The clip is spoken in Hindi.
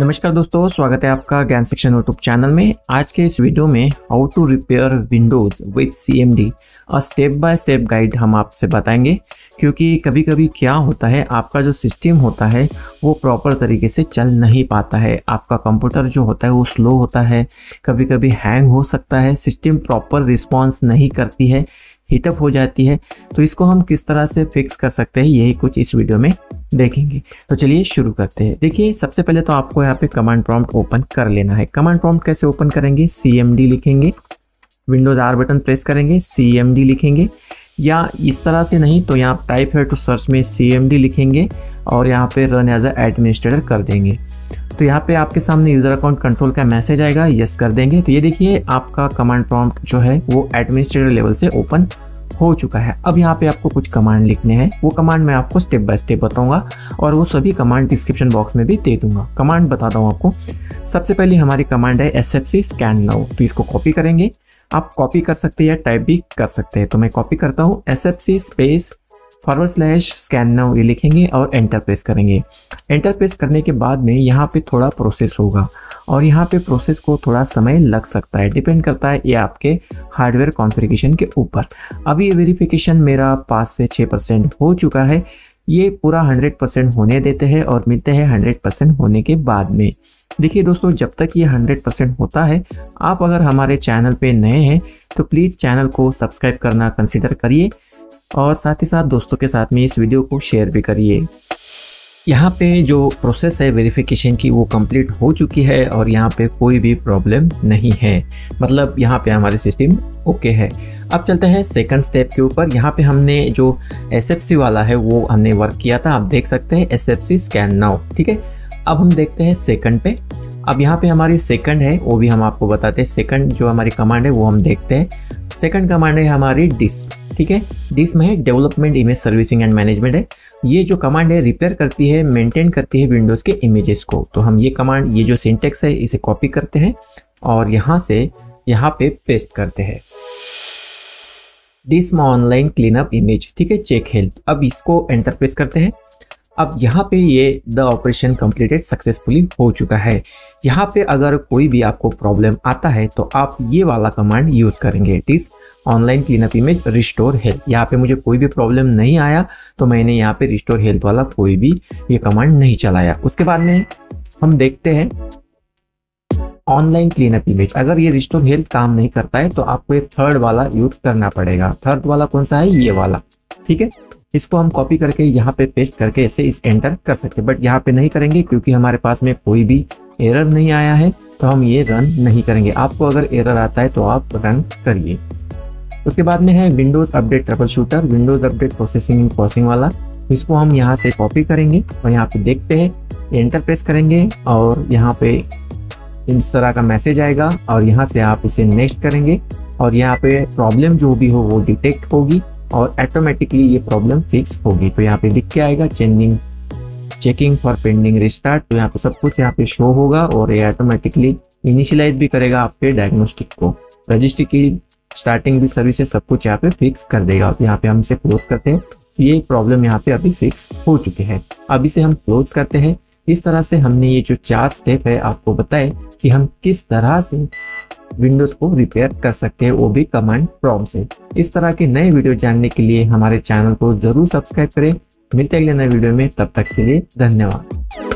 नमस्कार दोस्तों, स्वागत है आपका ज्ञान शिक्षण यूट्यूब चैनल में। आज के इस वीडियो में how to repair Windows with C M D और स्टेप बाय स्टेप गाइड हम आपसे बताएँगे, क्योंकि कभी कभी क्या होता है, आपका जो सिस्टम होता है, वो प्रॉपर तरीके से चल नहीं पाता है। आपका कंप्यूटर जो होता है, वो स्लो होता है कभी कभी हैंग हो सकता है सिस्टम प्रॉपर रिस्पॉन्स नहीं करती है हीटअप हो जाती है। तो इसको हम किस तरह से फिक्स कर सकते हैं, यही कुछ इस वीडियो में देखेंगे। तो चलिए शुरू करते हैं। देखिए, सबसे पहले तो आपको यहाँ पे कमांड प्रॉम्प्ट ओपन कर लेना है। कमांड प्रॉम्प्ट कैसे ओपन करेंगे? सीएमडी लिखेंगे। विंडोज़ आर बटन प्रेस करेंगे सीएमडी लिखेंगे। या इस तरह से नहीं तो यहाँ टाइप है टू सर्च में सीएमडी लिखेंगे और यहाँ पे रन एज अ एडमिनिस्ट्रेटर कर देंगे। तो यहाँ पे आपके सामने यूज़र अकाउंट कंट्रोल का मैसेज आएगा यस कर देंगे। तो ये देखिए, आपका कमांड प्रॉम्प्ट जो है, वो एडमिनिस्ट्रेटर लेवल से ओपन हो चुका है। अब यहाँ पे आपको कुछ कमांड लिखने हैं। वो कमांड मैं आपको स्टेप बाय स्टेप बताऊँगा और वो सभी कमांड डिस्क्रिप्शन बॉक्स में भी दे दूँगा। कमांड बताता हूँ आपको। सबसे पहले हमारी कमांड है S F C scan now तो इसको कॉपी करेंगे। आप कॉपी कर सकते हैं या टाइप भी कर सकते हैं। तो मैं कॉपी करता हूँ। S F C space forward slash scan now ये लिखेंगे और एंटर प्रेस करेंगे। एंटर प्रेस करने के बाद में यहाँ पे थोड़ा प्रोसेस होगा। और यहाँ पे प्रोसेस को थोड़ा समय लग सकता है। डिपेंड करता है ये आपके हार्डवेयर कॉन्फ़िगरेशन के ऊपर। अभी ये वेरिफिकेशन मेरा पाँच से छः परसेंट हो चुका है। ये पूरा हंड्रेड परसेंट होने देते हैं और मिलते हैं हंड्रेड परसेंट होने के बाद में। देखिए दोस्तों, जब तक ये हंड्रेड परसेंट होता है, आप अगर हमारे चैनल पे नए हैं तो प्लीज़ चैनल को सब्सक्राइब करना कंसिडर करिए और साथ ही साथ दोस्तों के साथ में इस वीडियो को शेयर भी करिए। यहाँ पे जो प्रोसेस है वेरिफिकेशन की वो कंप्लीट हो चुकी है और यहाँ पे कोई भी प्रॉब्लम नहीं है। मतलब यहाँ पे हमारे सिस्टम ओके है। अब चलते हैं सेकंड स्टेप के ऊपर। यहाँ पे हमने जो एसएफसी वाला है, वो हमने वर्क किया था। आप देख सकते हैं S F C scan now ठीक है? अब हम देखते हैं सेकंड पे। अब यहाँ पे हमारी सेकंड है, वो भी हम आपको बताते हैं। सेकंड जो हमारी कमांड है, वो हम देखते हैं। सेकंड कमांड है हमारी डिस्क ठीक है? DISM development image servicing and management है। ये जो कमांड है रिपेयर करती है मेंटेन करती है विंडोज़ के इमेजेस को। तो हम ये कमांड ये जो सिंटेक्स है, इसे कॉपी करते हैं और यहाँ से, यहाँ पे पेस्ट करते हैं। DISM online clean up image ठीक है? चेक हेल्थ अब इसको एंटर प्रेस करते हैं। अब यहाँ पे ये द ऑपरेशन कंप्लीटेड सक्सेसफुली हो चुका है। यहाँ पे अगर कोई भी आपको प्रॉब्लम आता है तो आप ये वाला कमांड यूज़ करेंगे। It is online cleanup image restore health यहाँ पे मुझे कोई भी प्रॉब्लम नहीं आया तो मैंने यहाँ पे रिस्टोर हेल्थ वाला कोई भी ये कमांड नहीं चलाया। उसके बाद में हम देखते हैं ऑनलाइन क्लीनअप इमेज अगर ये रिस्टोर हेल्थ काम नहीं करता है तो आपको एक थर्ड वाला यूज़ करना पड़ेगा। थर्ड वाला कौन सा है? ये वाला। ठीक है? इसको हम कॉपी करके यहाँ पे पेस्ट करके इसे इस एंटर कर सकते बट यहाँ पे नहीं करेंगे, क्योंकि हमारे पास में कोई भी एरर नहीं आया है तो हम ये रन नहीं करेंगे। आपको अगर एरर आता है तो आप रन करिए। उसके बाद में है Windows update troubleshooter Windows update processing pausing वाला। इसको हम यहाँ से कॉपी करेंगे और यहाँ पे देखते हैं एंटर प्रेस करेंगे और यहाँ पे इस तरह का मैसेज आएगा और यहाँ से आप इसे नेक्स्ट करेंगे। और यहाँ पे प्रॉब्लम जो भी हो, वो डिटेक्ट होगी। और ऑटोमेटिकली ये प्रॉब्लम फिक्स होगी। तो यहाँ पे लिख के आएगा changing checking for pending restart तो यहाँ पे सब कुछ यहाँ पे शो होगा और ये ऑटोमेटिकली इनिशियलाइज भी करेगा आपके डायग्नोस्टिक को। रजिस्ट्री की स्टार्टिंग भी सर्विसेज़ सब कुछ यहाँ पे फिक्स कर देगा। तो यहाँ पे हम इसे क्लोज करते हैं। ये प्रॉब्लम यहाँ पे अभी फिक्स हो चुके हैं। अब इसे हम क्लोज करते हैं। इस तरह से हमने ये जो चार स्टेप है, आपको बताए कि हम किस तरह से विंडोज़ को रिपेयर कर सकते हैं, वो भी कमांड प्रॉम से। इस तरह के नए वीडियो जानने के लिए हमारे चैनल को ज़रूर सब्सक्राइब करें। मिलते अगले नए वीडियो में, तब तक के लिए धन्यवाद।